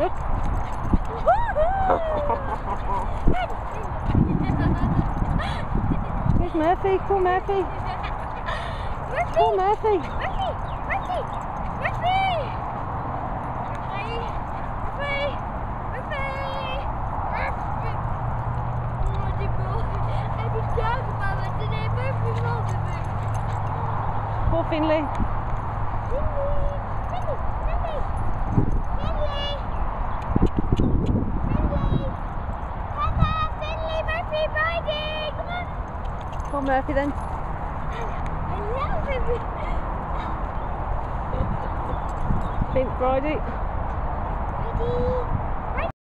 Kijk. Kijk, Murphy, kom Murphy. Kom Murphy. Murphy, Murphy, Murphy. Finley. Come Murphy then. I love it! Friday. Ready?